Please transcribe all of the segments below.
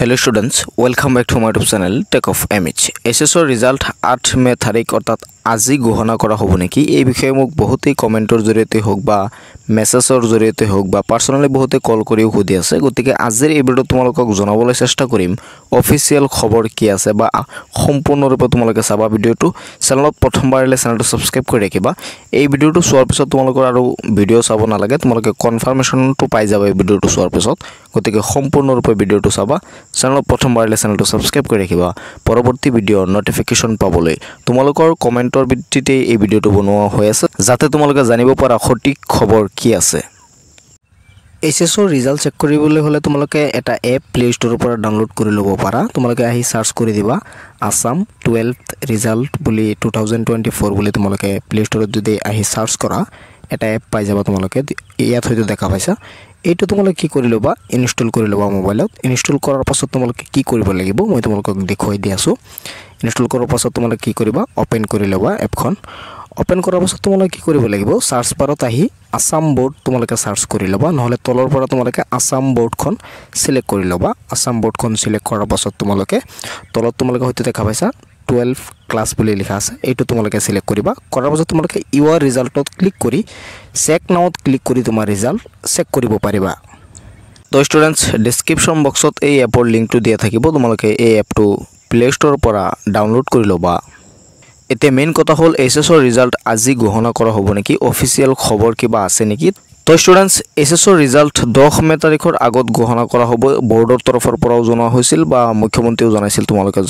Hello' students welcome back to my YouTube channel tech of M H H এছৰ result আঠ May তাৰিখ অৰ্থাৎ আজি ঘোষণা কৰা হ'ব নেকি? এই বিষয়ে মোক বহুতেই কমেণ্টৰ জৰিয়তে হওক বা মেছেজৰ জৰিয়তে হওক বা পাৰ্চনেলি বহুতে কল কৰিও সুধি আছে। গতিকে আজিৰ এই ভিডিঅ'ত তোমালোকক জনাবলৈ চেষ্টা কৰিম অফিচিয়েল খবৰ কি আছে বা সম্পূৰ্ণৰূপে তোমালোকে চাবা ভিডিঅ'টো। চেনেলত প্ৰথমবাৰ আহিলে চেনেলটো ছাবস্ক্ৰাইব কৰি ৰাখিবা। এই ভিডিঅ'টো চোৱাৰ পিছত তোমালোকৰ আৰু ভিডিঅ' চাব নালাগে তোমালোকে কনফাৰ্মেশ্যনটো পাই যাবা এই ভিডিঅ'টো চোৱাৰ পিছত। গতিকে সম্পূৰ্ণৰূপে ভিডিঅ'টো চাবা চেনেলত প্ৰথমবাৰ আহিলে চেনেলটো ছাবস্ক্ৰাইব কৰি ৰাখিবা। পৰৱৰ্তী ভিডিঅ'ৰ ন'টিফিকেশ্যন পাবলৈ। তোমালোকৰ কমেণ্টৰ ভিত্তিতে এই ভিডিঅ'টো বনোৱা হৈ আছে যাতে তোমালোকে জানিব পৰা সঠিক খবৰ কি আছে। এইচ এছৰ ৰিজাল্ট চেক কৰিবলৈ হ'লে তোমালোকে এটা এপ প্লে' ষ্ট'ৰৰ পৰা ডাউনলোড কৰি ল'ব পাৰা। তোমালোকে আহি চাৰ্চ কৰি দিবা আছাম টুৱেলভ ৰিজাল্ট বুলি টু থাউজেণ্ড টুৱেণ্টি ফ'ৰ বুলি তোমালোকে প্লে' ষ্ট'ৰত যদি আহি চাৰ্চ কৰা এটা এপ পাই যাবা তোমালোকে। ইয়াত হয়তো দেখা পাইছা। এইটো তোমালোকে কি কৰি ল'বা? ইনষ্টল কৰি ল'বা মোবাইলত ইনষ্টল কৰাৰ পাছত তোমালোকে কি কৰিব লাগিব? মই তোমালোকক দেখুৱাই দি আছোঁ। ইনষ্টল কৰাৰ পাছত তোমালোকে কি কৰিবা? অ'পেন কৰি ল'বা এপখন। অ'পেন কৰাৰ পাছত তোমালোকে কি কৰিব লাগিব? চাৰ্চ বাৰত আহি আছাম বৰ্ড তোমালোকে চাৰ্চ কৰি ল'বা। নহ'লে তলৰ পৰা তোমালোকে আছাম বৰ্ডখন চিলেক্ট কৰি ল'বা। আছাম বৰ্ডখন চিলেক্ট কৰাৰ পাছত তোমালোকে তলত তোমালোকে হয়তো দেখা পাইছা। টুৱেলভ ক্লাছ বুলি লিখা আছে এইটো তোমালোকে চিলেক্ট কৰিবা। কৰাৰ পাছত তোমালোকে ইউ আৰ ৰিজাল্টত ক্লিক কৰি চেক নাওত ক্লিক কৰি তোমাৰ ৰিজাল্ট চেক কৰিব পাৰিবা। তো ষ্টুডেণ্টছ ডিছক্ৰিপশ্যন বক্সত এই এপৰ লিংকটো দিয়া থাকিব তোমালোকে এই এপটো প্লে' ষ্ট'ৰৰ পৰা ডাউনলোড কৰি ল'বা। এতিয়া মেইন কথা হ'ল এইচ এছৰ ৰিজাল্ট আজি ঘোষণা কৰা হ'ব নেকি? অফিচিয়েল খবৰ কিবা আছে নেকি? তো ষ্টুডেণ্টছ এইচ এছৰ ৰিজাল্ট দহ মে' তাৰিখৰ আগত ঘোষণা কৰা হ'ব। বৰ্ডৰ তৰফৰ পৰাও জনোৱা হৈছিল বা মুখ্যমন্ত্ৰীয়েও জনাইছিল তোমালোকে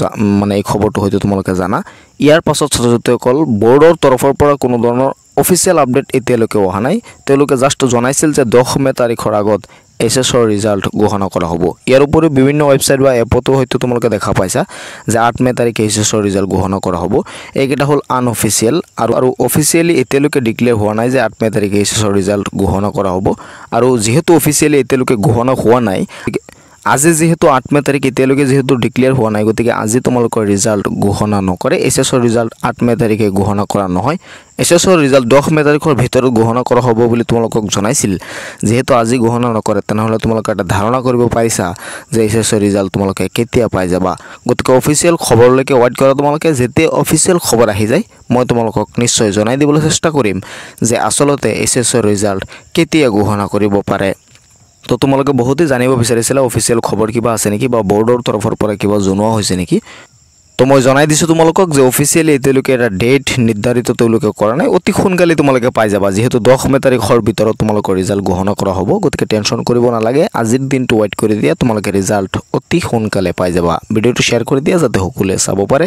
মানে এই খবৰটো হয়তো তোমালোকে জানা। ইয়াৰ পাছত ছাত্ৰ ছাত্ৰীসকল বৰ্ডৰ তৰফৰ পৰা কোনো ধৰণৰ অফিচিয়েল আপডেট এতিয়ালৈকে অহা নাই। তেওঁলোকে জাষ্ট জনাইছিল যে দহ মে' তাৰিখৰ আগত এইচ এছৰ ৰিজাল্ট ঘোষণা কৰা হ'ব। ইয়াৰ উপৰিও বিভিন্ন ৱেবছাইট বা এপতো হয়তো তোমালোকে দেখা পাইছা যে আঠ মে' তাৰিখে এইচ এছৰ ৰিজাল্ট ঘোষণা কৰা হ'ব। এইকেইটা হ'ল আনঅফিচিয়েল আৰু আৰু অফিচিয়েলি এতিয়ালৈকে ডিক্লেয়াৰ হোৱা নাই যে আঠ মে' তাৰিখে এইচ এছৰ ৰিজাল্ট ঘোষণা কৰা হ'ব। আৰু যিহেতু অফিচিয়েলি এতিয়ালৈকে ঘোষণা হোৱা নাই আজি যিহেতু আঠ মে' তাৰিখ এতিয়ালৈকে যিহেতু ডিক্লেয়াৰ হোৱা নাই গতিকে আজি তোমালোকৰ ৰিজাল্ট ঘোষণা নকৰে। এইচ এছৰ ৰিজাল্ট আঠ মে' তাৰিখে ঘোষণা কৰা নহয়। এইচ এছৰ ৰিজাল্ট দহ মে' তাৰিখৰ ভিতৰত ঘোষণা কৰা হ'ব বুলি তোমালোকক জনাইছিল। যিহেতু আজি ঘোষণা নকৰে তেনেহ'লে তোমালোকে এটা ধাৰণা কৰিব পাৰিছা যে এইচ এছৰ ৰিজাল্ট তোমালোকে কেতিয়া পাই যাবা। গতিকে অফিচিয়েল খবৰলৈকে ৱেইট কৰা তোমালোকে যেতিয়া অফিচিয়েল খবৰ আহি যায় মই তোমালোকক নিশ্চয় জনাই দিবলৈ চেষ্টা কৰিম যে আচলতে এইচ এছৰ ৰিজাল্ট কেতিয়া ঘোষণা কৰিব পাৰে। তো তোমালোকে বহুতেই জানিব বিচাৰিছিলা অফিচিয়েল খবৰ কিবা আছে নেকি? বা বৰ্ডৰ তৰফৰ পৰা কিবা জনোৱা হৈছে নেকি? তো মই জনাই দিছোঁ তোমালোকক যে অফিচিয়েলি এতিয়ালৈকে এটা ডেট নিৰ্ধাৰিত তেওঁলোকে কৰা নাই। অতি সোনকালে তোমালোকে পাই যাবা। যিহেতু দহ মে' তাৰিখৰ ভিতৰত তোমালোকৰ ৰিজাল্ট ঘোষণা কৰা হ'ব, গতিকে টেনশ্যন কৰিব নালাগে। আজিৰ দিনটো ৱেইট কৰি দিয়া, তোমালোকে ৰিজাল্ট অতি সোনকালে পাই যাবা। ভিডিঅ'টো শ্বেয়াৰ কৰি দিয়া যাতে সকলোৱে চাব পাৰে।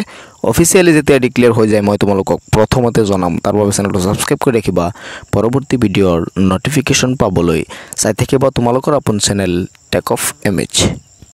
অফিচিয়েলি যেতিয়া ডিক্লেয়াৰ হৈ যায়, মই তোমালোকক প্ৰথমতে জনাম। তাৰ বাবে চেনেলটো ছাবস্ক্ৰাইব কৰি ৰাখিবা। পৰৱৰ্তী ভিডিঅ'ৰ ন'টিফিকেশ্যন পাবলৈ চাই থাকিবা তোমালোকৰ আপোন channel tech of M H